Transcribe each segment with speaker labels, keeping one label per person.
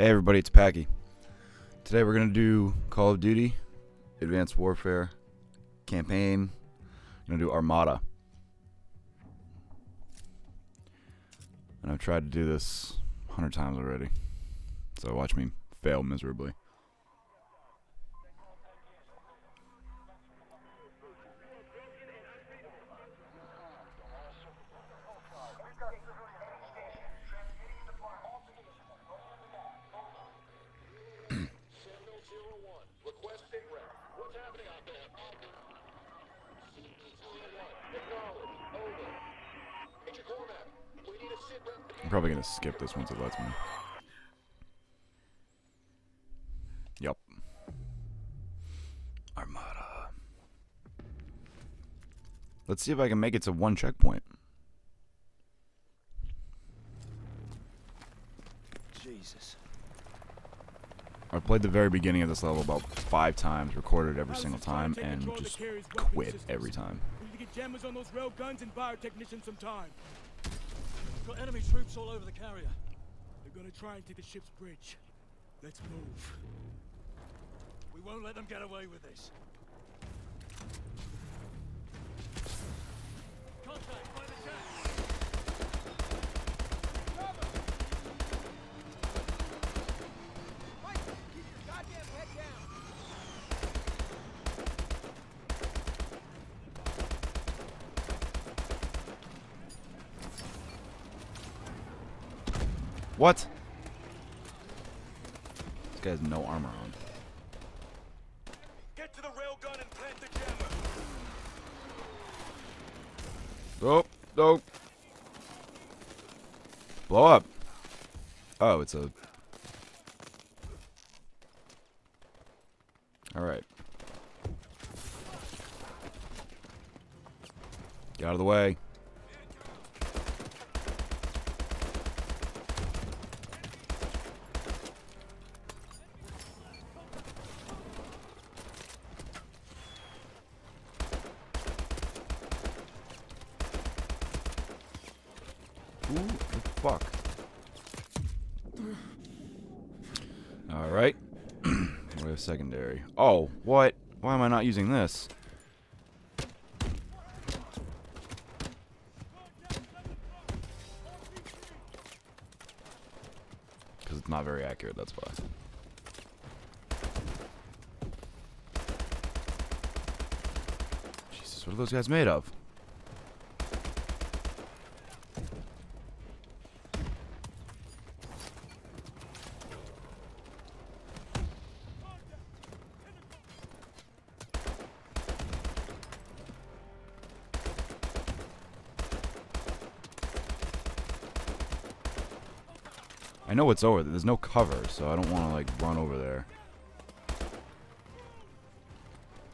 Speaker 1: Hey everybody, it's Packie. Today we're gonna do Call of Duty, Advanced Warfare, campaign. We're gonna do Armada. And I've tried to do this hundred times already, so watch me fail miserably. I'm probably gonna skip this once it lets me. Yup. Armada. Let's see if I can make it to one checkpoint.
Speaker 2: Jesus.
Speaker 1: I played the very beginning of this level about five times, recorded every single time, and just quit every time.
Speaker 3: We need to get jammers on those rail guns and biotechnicians some time.
Speaker 2: Got enemy troops all over the carrier.
Speaker 3: They're gonna try and take the ship's bridge. Let's move.
Speaker 2: We won't let them get away with this. Contact by the jet.
Speaker 1: What? This guy has no armor on.
Speaker 3: Get to the rail gun and plant the jammer.
Speaker 1: Oh, no. Blow up. Oh, it's a. Alright. Get out of the way. Ooh, the fuck. Alright. we have secondary. Oh, what? Why am I not using this? Because it's not very accurate, that's why. Jesus, what are those guys made of? I know it's over. There's no cover, so I don't want to like run over there.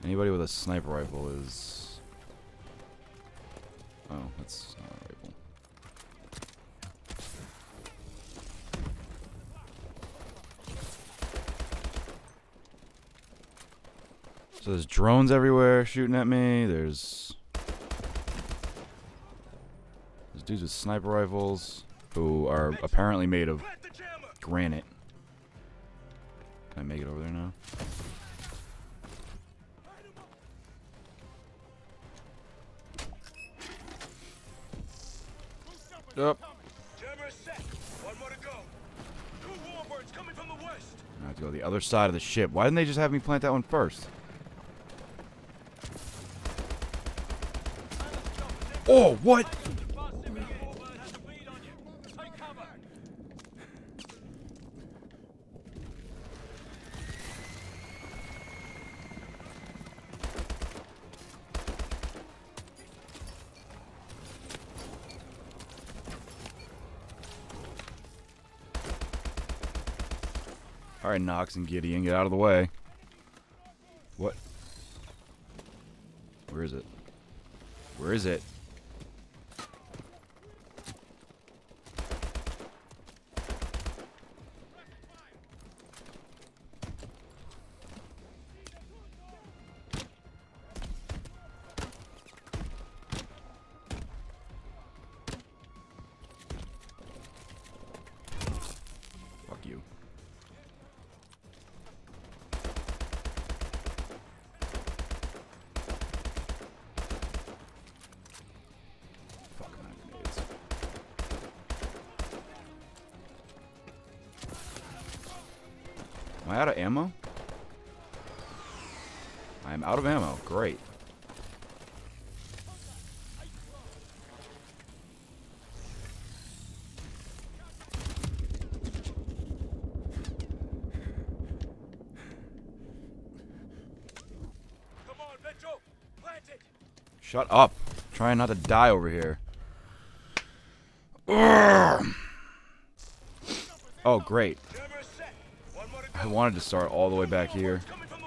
Speaker 1: Anybody with a sniper rifle is. Oh, that's not a rifle. So there's drones everywhere shooting at me. There's. There's dudes with sniper rifles who are apparently made of. Granite. Can I make it over there now? Yep.
Speaker 3: Jammer set. One more to go. Two warbirds coming from the west.
Speaker 1: I have to go the other side of the ship. Why didn't they just have me plant that one first? Oh, what? All right, Knox and Gideon, get out of the way. What? Where is it? Where is it? I out of ammo? I am out of ammo. Great.
Speaker 3: Come on, Metro! Plant it!
Speaker 1: Shut up. Trying not to die over here. Urgh. Oh, great. I wanted to start all the way back here.
Speaker 3: Coming from the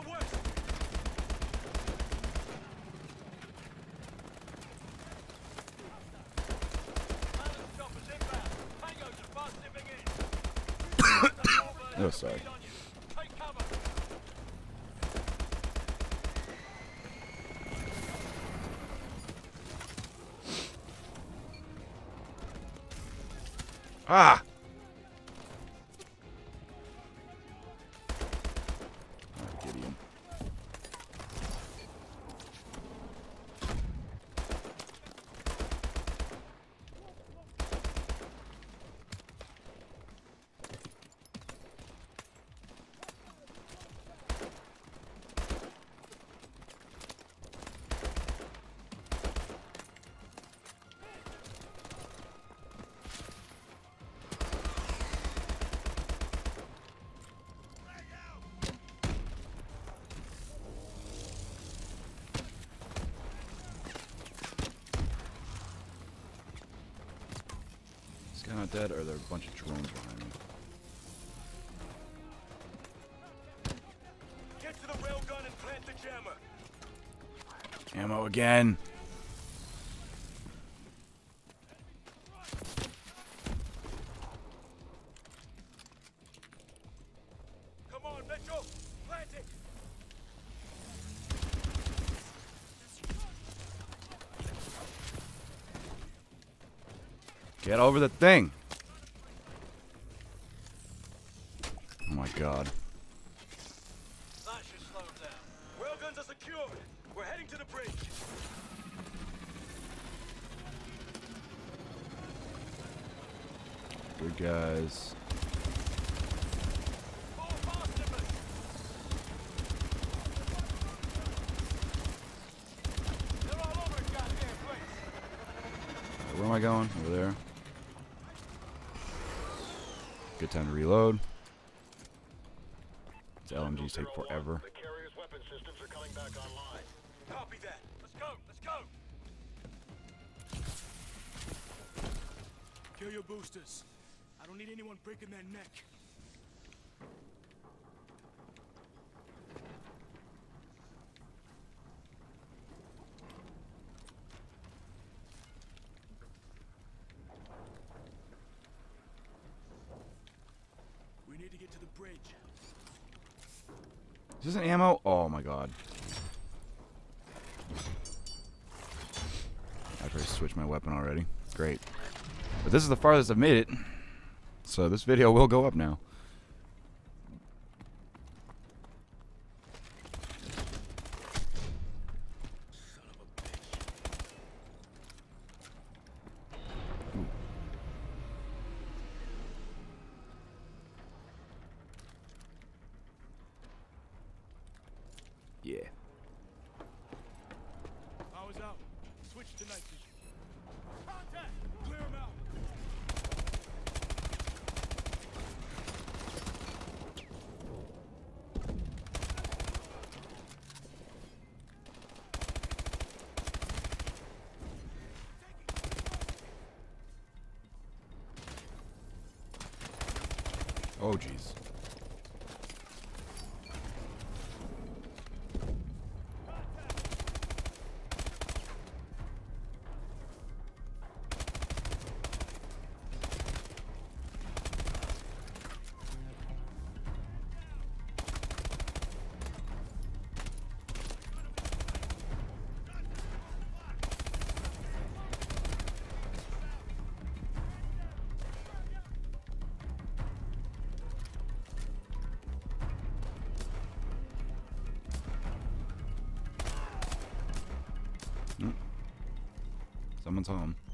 Speaker 1: Not dead, or are there a bunch of drones behind me?
Speaker 3: Get to the railgun and plant the jammer!
Speaker 1: Ammo again. Get over the thing. Oh my god.
Speaker 2: That should slow them down.
Speaker 3: Railguns are secured! We're heading to the bridge!
Speaker 1: Good guys.
Speaker 2: Four fast zippers. They're all over the goddamn place.
Speaker 1: Where am I going? Over there. Good time to reload. These LMGs take forever.
Speaker 2: Let's go. Let's go.
Speaker 3: Kill your boosters. I don't need anyone breaking their neck. We need to get to the bridge.
Speaker 1: Is this an ammo? Oh my god. I've already switched my weapon already. Great. But this is the farthest I've made it. So this video will go up now. Ooh. Yeah.
Speaker 3: Power's out. Switch to night vision. Contact! Clear him out!
Speaker 1: Oh Someone's home.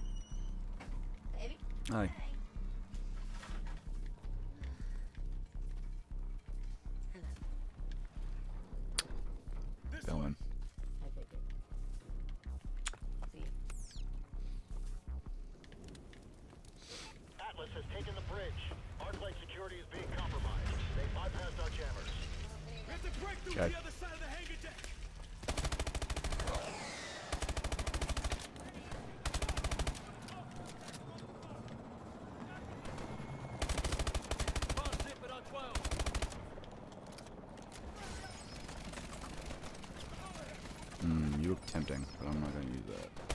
Speaker 1: You look tempting, but I'm not gonna use that.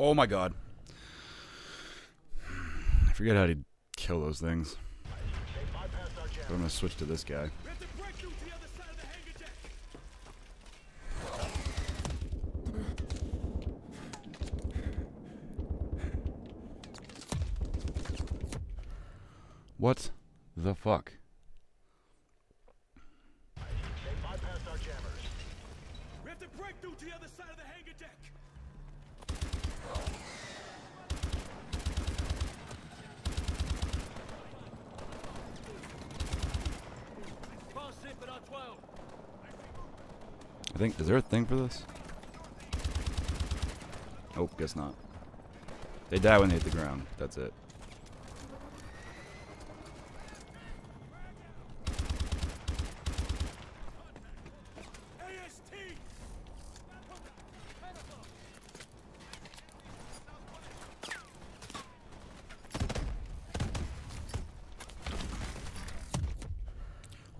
Speaker 1: Oh my god. I forget how to kill those things. But I'm gonna switch to this guy.
Speaker 3: What the to break through to the other side of the hangar deck.
Speaker 1: What the fuck?
Speaker 4: Bypassed our jammers.
Speaker 3: We have to break through to the other side of the hangar deck.
Speaker 2: Fast zip it on 12.
Speaker 1: I think is there a thing for this? Oh, guess not. They die when they hit the ground. That's it.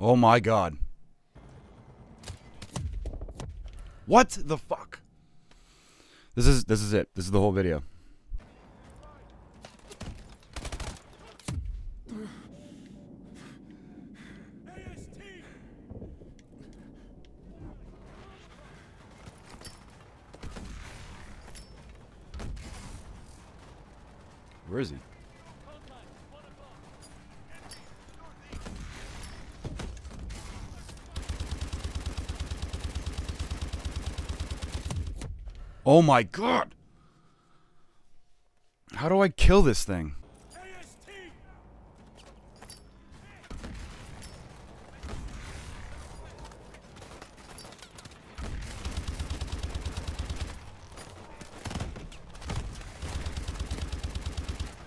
Speaker 1: Oh my god. What the fuck? This is this is it. This is the whole video. Where is he? Oh my god! How do I kill this thing?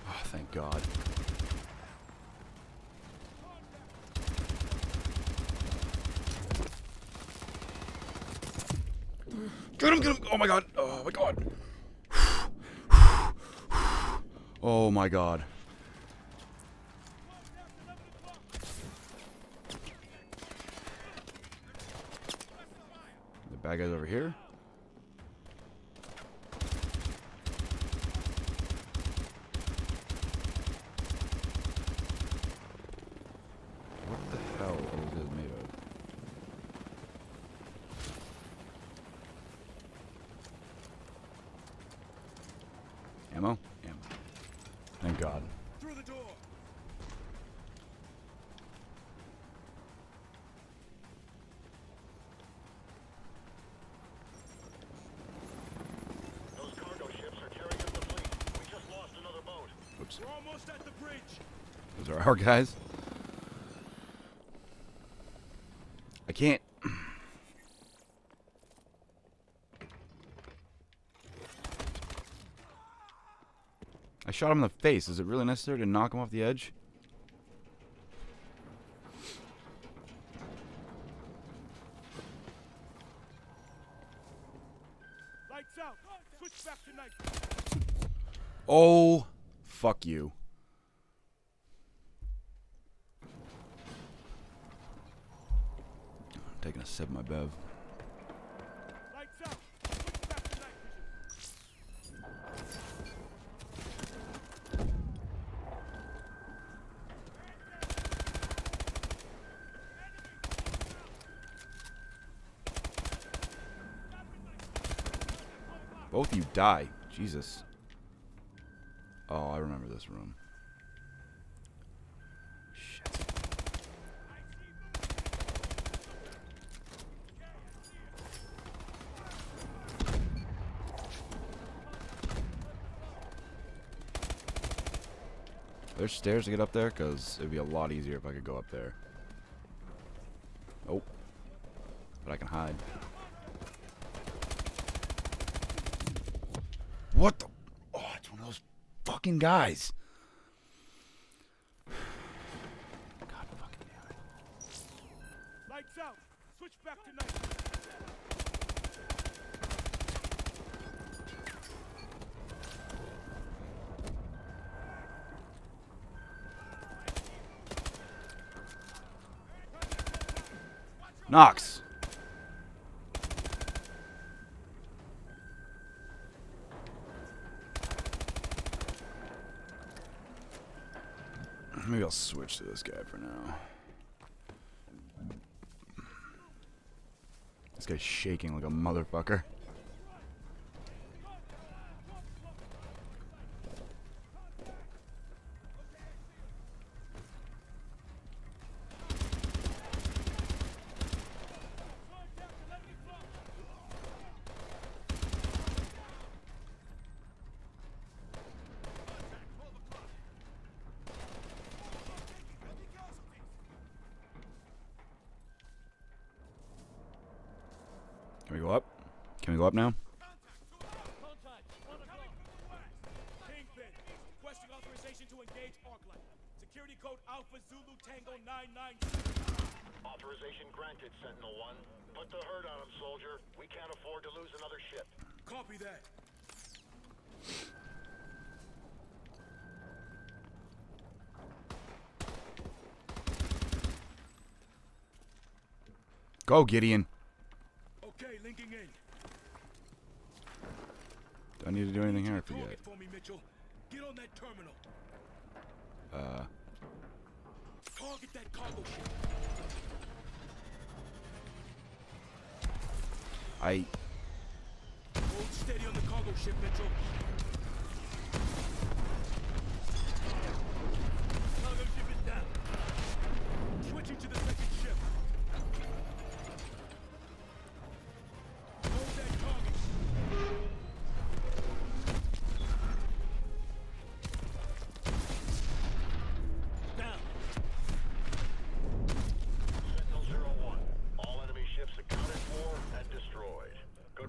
Speaker 1: Oh, thank god. Get him, get him! Oh my god! Oh my god! Oh my god. The bad guy's over here. What the hell is this made of? Ammo? Ammo. Thank God.
Speaker 3: Through the door.
Speaker 4: Those cargo ships are tearing up the fleet. We just lost another boat.
Speaker 1: Oops.
Speaker 3: We're almost at the bridge.
Speaker 1: Those are our guys. I can't. Shot him in the face. Is it really necessary to knock him off the edge?
Speaker 3: Lights out. Switch back to night.
Speaker 1: Oh, fuck you. taking a sip of my bev. Both of you die. Jesus. Oh, I remember this room. Shit. There's stairs to get up there? Because it'd be a lot easier if I could go up there. Oh. But I can hide. What the? Oh, it's one of those fucking guys. God fucking damn it.
Speaker 3: Lights out. Switch back to night.
Speaker 1: Knox. Maybe I'll switch to this guy for now. This guy's shaking like a motherfucker. We go up? Can we go up now?
Speaker 3: Kingpin. Requesting authorization to engage Arclight. Security code Alpha Zulu Tango 99.
Speaker 4: Authorization granted, Sentinel-1. Put the hurt on him, soldier. We can't afford to lose another ship.
Speaker 3: Copy that.
Speaker 1: Go, Gideon. Do I need to do anything here? I forget.
Speaker 3: For me, Get on that terminal.
Speaker 1: Uh,
Speaker 3: Target that cargo ship.
Speaker 1: I.
Speaker 3: Hold steady on the cargo ship, Mitchell. Cargo ship is down. Switching to the second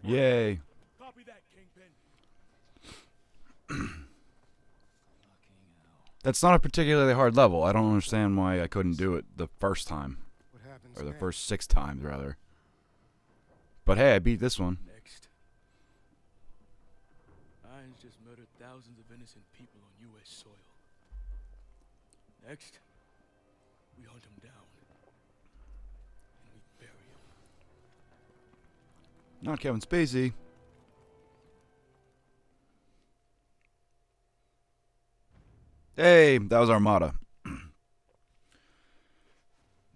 Speaker 1: Yay.
Speaker 3: Copy that, Kingpin.
Speaker 1: That's not a particularly hard level. I don't understand why I couldn't do it the first time.
Speaker 5: What happens
Speaker 1: Or the
Speaker 5: next?
Speaker 1: first six times, rather. But hey, I beat this one.
Speaker 3: Next. Irons just murdered thousands of innocent people on U.S. soil. Next,
Speaker 1: Not Kevin Spacey. Hey, that was Armada.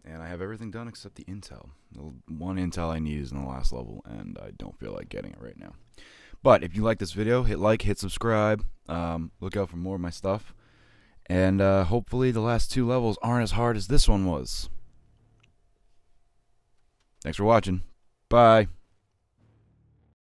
Speaker 1: and I have everything done except the intel. The one intel I need is in the last level, and I don't feel like getting it right now. But if you like this video, hit like, hit subscribe. Um, look out for more of my stuff. And uh, hopefully the last two levels aren't as hard as this one was. Thanks for watching. Bye.